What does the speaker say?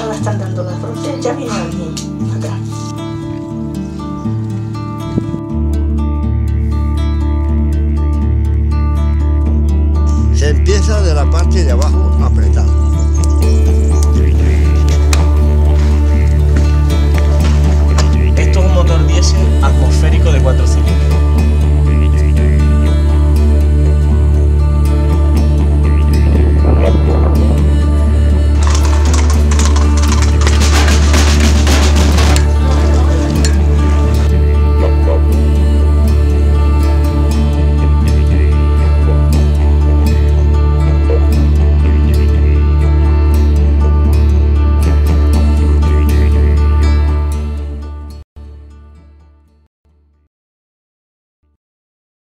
Ahora están dando las rosas, ya viene alguien acá. Se empieza de la parte de abajo a apretar.